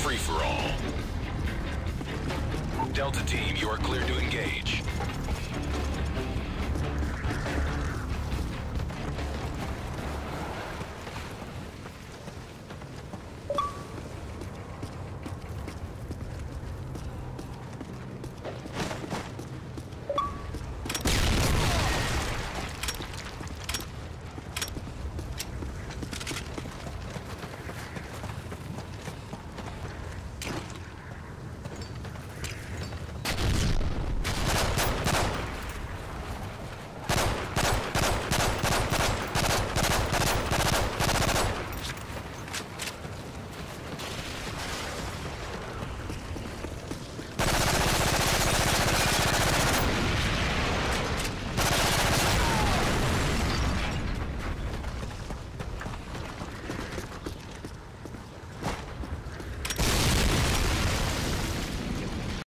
free-for-all. Delta Team, you are clear to engage.